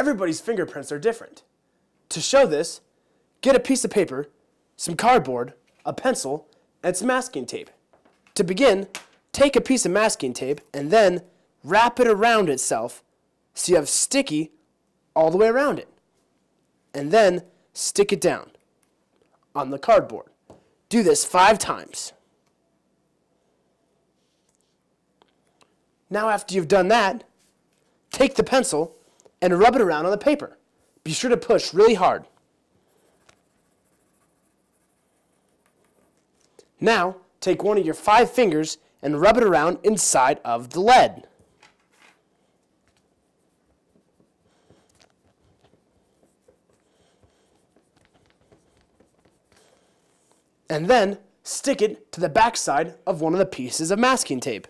everybody's fingerprints are different. To show this, get a piece of paper, some cardboard, a pencil, and some masking tape. To begin, take a piece of masking tape and then wrap it around itself so you have sticky all the way around it. And then stick it down on the cardboard. Do this five times. Now after you've done that, take the pencil and rub it around on the paper. Be sure to push really hard. Now, take one of your five fingers and rub it around inside of the lead. And then stick it to the backside of one of the pieces of masking tape.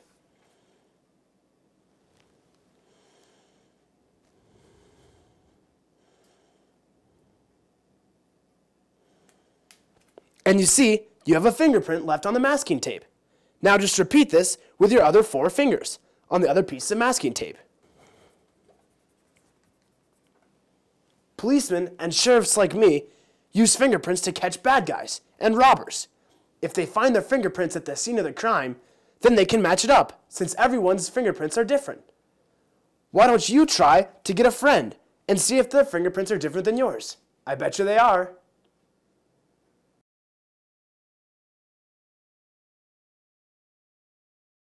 And you see, you have a fingerprint left on the masking tape. Now just repeat this with your other four fingers on the other piece of masking tape. Policemen and sheriffs like me use fingerprints to catch bad guys and robbers. If they find their fingerprints at the scene of the crime, then they can match it up, since everyone's fingerprints are different. Why don't you try to get a friend and see if their fingerprints are different than yours? I bet you they are.